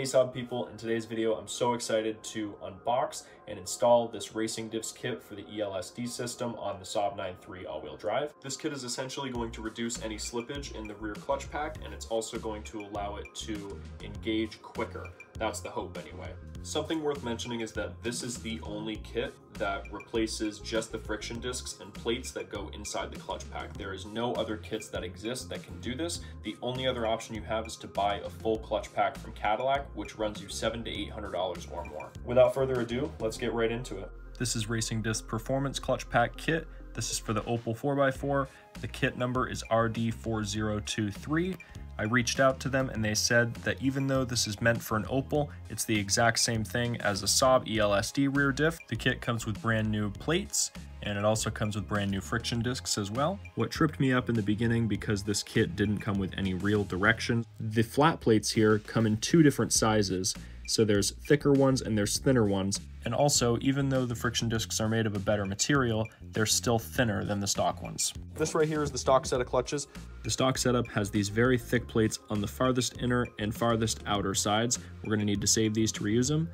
Hey Saab people, in today's video I'm so excited to unbox and install this racing diffs kit for the ELSD system on the Saab 9-3 all-wheel drive. This kit is essentially going to reduce any slippage in the rear clutch pack and it's also going to allow it to engage quicker. That's the hope anyway. Something worth mentioning is that this is the only kit that replaces just the friction discs and plates that go inside the clutch pack. There is no other kits that exist that can do this. The only other option you have is to buy a full clutch pack from Cadillac, which runs you seven to eight hundred dollars or more. Without further ado, let's get right into it. This is Racing Diffs Performance Clutch Pack Kit. This is for the Opel 4x4. The kit number is RD4023. I reached out to them and they said that even though this is meant for an Opel, it's the exact same thing as a Saab ELSD rear diff. The kit comes with brand new plates and it also comes with brand new friction discs as well. What tripped me up in the beginning because this kit didn't come with any real direction, the flat plates here come in two different sizes. So there's thicker ones and there's thinner ones. And also, even though the friction discs are made of a better material, they're still thinner than the stock ones. This right here is the stock set of clutches. The stock setup has these very thick plates on the farthest inner and farthest outer sides. We're gonna need to save these to reuse them.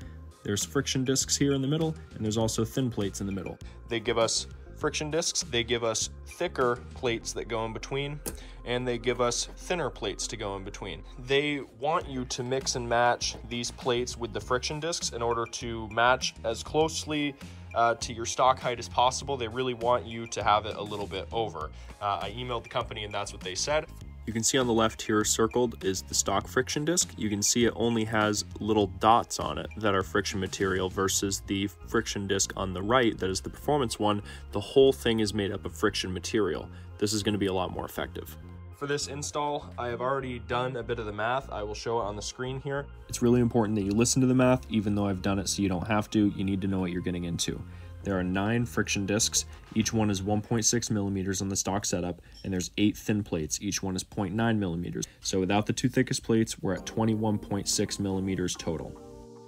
There's friction discs here in the middle, and there's also thin plates in the middle. They give us friction discs, they give us thicker plates that go in between, and they give us thinner plates to go in between. They want you to mix and match these plates with the friction discs in order to match as closely uh, to your stock height as possible. They really want you to have it a little bit over. Uh, I emailed the company and that's what they said. You can see on the left here circled is the stock friction disc. You can see it only has little dots on it that are friction material versus the friction disc on the right that is the performance one. The whole thing is made up of friction material. This is going to be a lot more effective. For this install, I have already done a bit of the math. I will show it on the screen here. It's really important that you listen to the math, even though I've done it so you don't have to. You need to know what you're getting into. There are nine friction discs. Each one is 1.6 millimeters on the stock setup, and there's eight thin plates. Each one is 0.9 millimeters. So without the two thickest plates, we're at 21.6 millimeters total.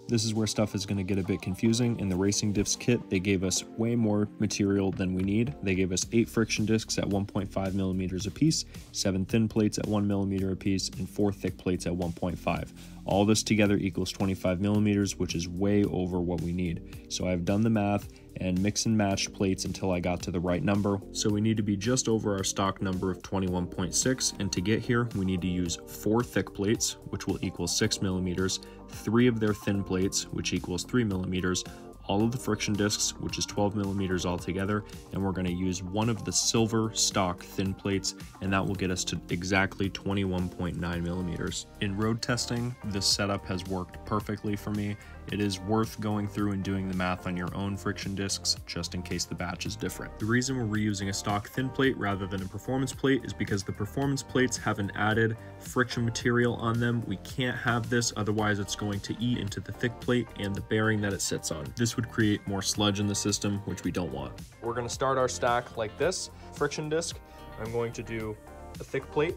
This is where stuff is going to get a bit confusing. In the Racing Diffs kit, they gave us way more material than we need. They gave us eight friction discs at 1.5 millimeters apiece, seven thin plates at one millimeter apiece, and four thick plates at 1.5. All this together equals 25 millimeters, which is way over what we need. So I've done the math and mix and match plates until I got to the right number. So we need to be just over our stock number of 21.6 and to get here we need to use four thick plates which will equal 6 millimeters, three of their thin plates which equals 3 millimeters, all of the friction discs, which is 12 millimeters altogether, and we're gonna use one of the silver stock thin plates, and that will get us to exactly 21.9 millimeters. In road testing, this setup has worked perfectly for me. It is worth going through and doing the math on your own friction discs, just in case the batch is different. The reason we're reusing a stock thin plate rather than a performance plate is because the performance plates have an added friction material on them. We can't have this, otherwise it's going to eat into the thick plate and the bearing that it sits on. This would create more sludge in the system, which we don't want. We're gonna start our stack like this, friction disc. I'm going to do a thick plate,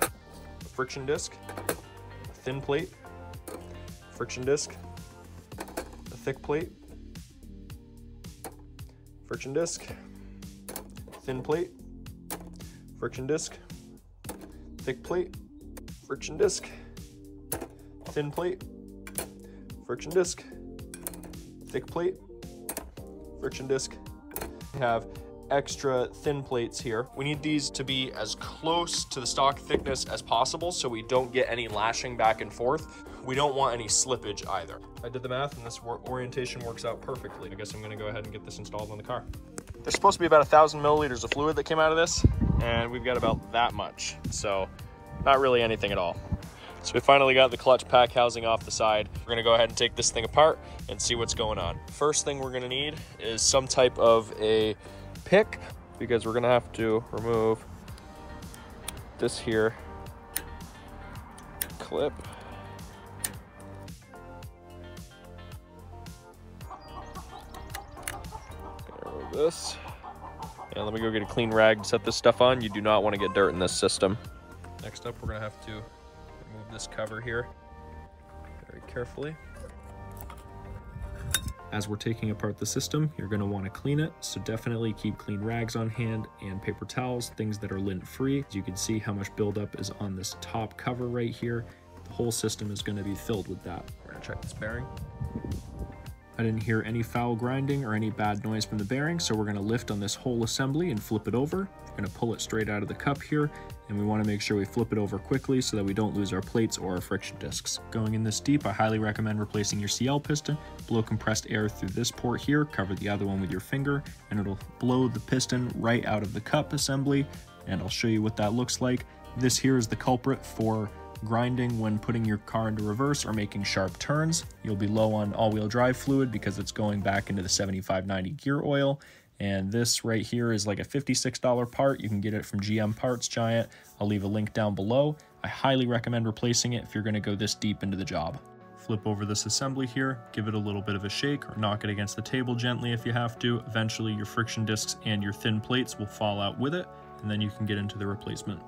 a friction disc, a thin plate, friction disc, thick plate, friction disc, thin plate, friction disc, thick plate, friction disc, thin plate, friction disc, thick plate, friction disc. We have extra thin plates here. We need these to be as close to the stock thickness as possible so we don't get any lashing back and forth. We don't want any slippage either. I did the math and this orientation works out perfectly. I guess I'm gonna go ahead and get this installed on the car. There's supposed to be about a thousand milliliters of fluid that came out of this and we've got about that much. So not really anything at all. So we finally got the clutch pack housing off the side. We're gonna go ahead and take this thing apart and see what's going on. First thing we're gonna need is some type of a pick because we're gonna have to remove this here clip. This. And let me go get a clean rag to set this stuff on. You do not want to get dirt in this system. Next up, we're gonna have to remove this cover here very carefully. As we're taking apart the system, you're going to want to clean it, so definitely keep clean rags on hand and paper towels, things that are lint free. As you can see how much buildup is on this top cover right here. the whole system is going to be filled with that. We're going to check this bearing. I didn't hear any foul grinding or any bad noise from the bearing, so we're going to lift on this whole assembly and flip it over. We're to pull it straight out of the cup here, and we want to make sure we flip it over quickly so that we don't lose our plates or our friction discs. Going in this deep, I highly recommend replacing your CL piston. Blow compressed air through this port here, cover the other one with your finger, and it'll blow the piston right out of the cup assembly, and I'll show you what that looks like. This here is the culprit for grinding when putting your car into reverse or making sharp turns. You'll be low on all-wheel drive fluid because it's going back into the 7590 gear oil. And this right here is like a $56 part. You can get it from GM Parts Giant. I'll leave a link down below. I highly recommend replacing it if you're gonna go this deep into the job. Flip over this assembly here, give it a little bit of a shake or knock it against the table gently if you have to. Eventually your friction discs and your thin plates will fall out with it, and then you can get into the replacement.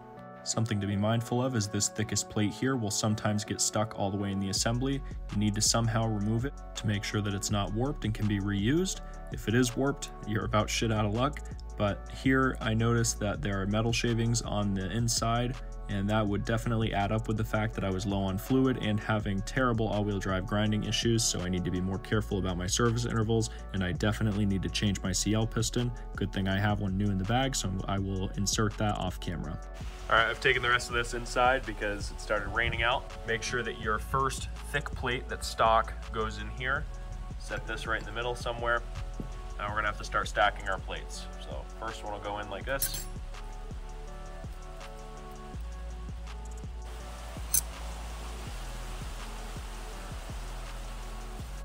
Something to be mindful of is this thickest plate here will sometimes get stuck all the way in the assembly. You need to somehow remove it to make sure that it's not warped and can be reused. If it is warped, you're about shit out of luck. But here I noticed that there are metal shavings on the inside and that would definitely add up with the fact that I was low on fluid and having terrible all-wheel drive grinding issues, so I need to be more careful about my service intervals, and I definitely need to change my CL piston. Good thing I have one new in the bag, so I will insert that off camera. All right, I've taken the rest of this inside because it started raining out. Make sure that your first thick plate that's stock goes in here. Set this right in the middle somewhere. Now we're gonna have to start stacking our plates. So first one will go in like this.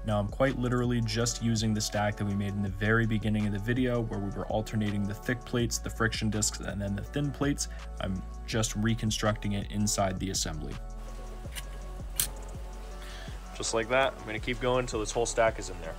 Now I'm quite literally just using the stack that we made in the very beginning of the video where we were alternating the thick plates, the friction discs, and then the thin plates. I'm just reconstructing it inside the assembly. Just like that, I'm gonna keep going until this whole stack is in there.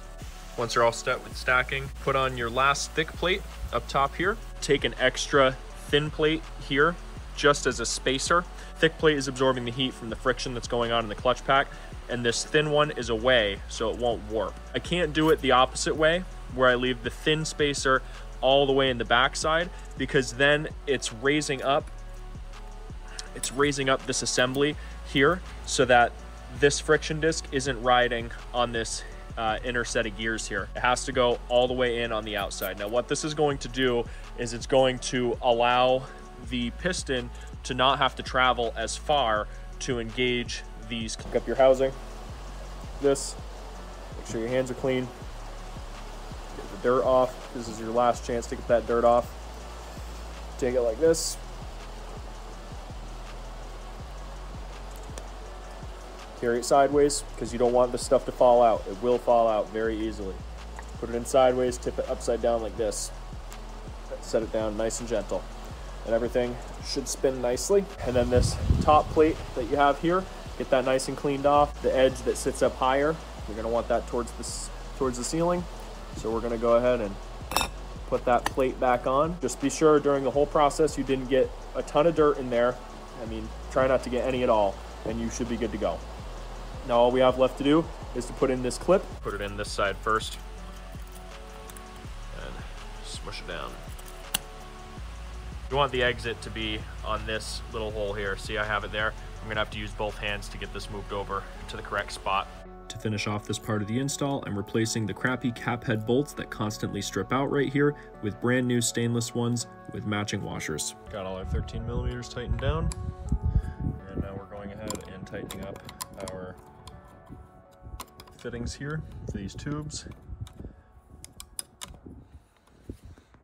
Once you're all set with stacking, put on your last thick plate up top here. Take an extra thin plate here just as a spacer. Thick plate is absorbing the heat from the friction that's going on in the clutch pack and this thin one is away so it won't warp. I can't do it the opposite way where I leave the thin spacer all the way in the backside because then it's raising up it's raising up this assembly here so that this friction disc isn't riding on this uh, inner set of gears here. It has to go all the way in on the outside. Now what this is going to do is it's going to allow the piston to not have to travel as far to engage these. Pick up your housing, this, make sure your hands are clean, get the dirt off. This is your last chance to get that dirt off. Take it like this. Carry it sideways because you don't want the stuff to fall out. It will fall out very easily. Put it in sideways, tip it upside down like this. Set it down nice and gentle. And everything should spin nicely. And then this top plate that you have here, Get that nice and cleaned off. The edge that sits up higher, you're gonna want that towards the, towards the ceiling. So we're gonna go ahead and put that plate back on. Just be sure during the whole process you didn't get a ton of dirt in there. I mean, try not to get any at all, and you should be good to go. Now all we have left to do is to put in this clip. Put it in this side first, and smush it down. You want the exit to be on this little hole here. See, I have it there. I'm gonna have to use both hands to get this moved over to the correct spot. To finish off this part of the install, I'm replacing the crappy cap head bolts that constantly strip out right here with brand new stainless ones with matching washers. Got all our 13 millimeters tightened down. And now we're going ahead and tightening up our fittings here for these tubes.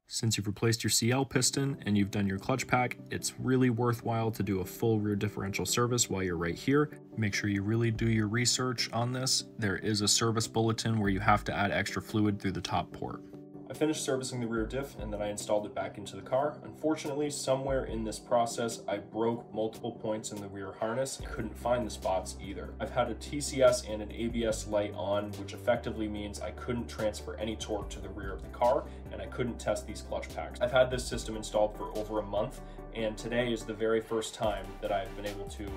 Since you've replaced your CL piston and you've done your clutch pack, it's really worthwhile to do a full rear differential service while you're right here. Make sure you really do your research on this. There is a service bulletin where you have to add extra fluid through the top port. I finished servicing the rear diff and then I installed it back into the car. Unfortunately, somewhere in this process, I broke multiple points in the rear harness. I couldn't find the spots either. I've had a TCS and an ABS light on, which effectively means I couldn't transfer any torque to the rear of the car and I couldn't test these clutch packs. I've had this system installed for over a month and today is the very first time that I've been able to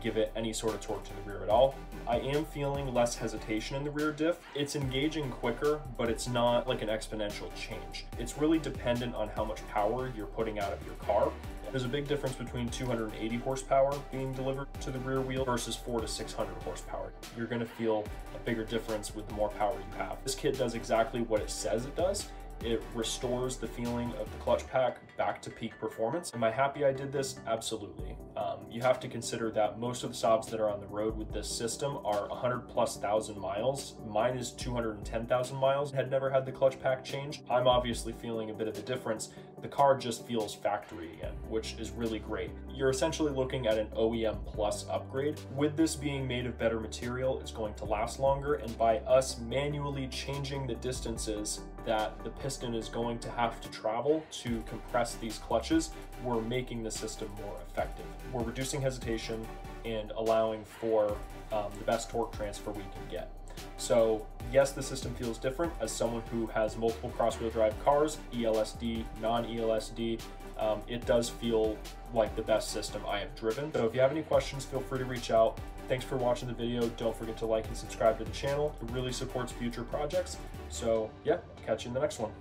give it any sort of torque to the rear at all. I am feeling less hesitation in the rear diff. It's engaging quicker, but it's not like an exponential change. It's really dependent on how much power you're putting out of your car There's a big difference between 280 horsepower being delivered to the rear wheel versus 4 to 600 horsepower. You're going to feel a bigger difference with the more power you have. This kit does exactly what it says it does. It restores the feeling of the clutch pack back to peak performance. Am I happy I did this? Absolutely. Um, Um, you have to consider that most of the Saabs that are on the road with this system are 100 plus thousand miles. Mine is 210,000 miles. Had never had the clutch pack changed. I'm obviously feeling a bit of a difference. The car just feels factory again, which is really great. You're essentially looking at an OEM plus upgrade. With this being made of better material, it's going to last longer, and by us manually changing the distances that the piston is going to have to travel to compress these clutches, we're making the system more effective. We're reducing hesitation and allowing for um, the best torque transfer we can get. So yes, the system feels different as someone who has multiple cross-wheel drive cars, ELSD, non-ELSD, um, it does feel like the best system I have driven. So if you have any questions, feel free to reach out. Thanks for watching the video. Don't forget to like and subscribe to the channel. It really supports future projects. So yeah, catch you in the next one.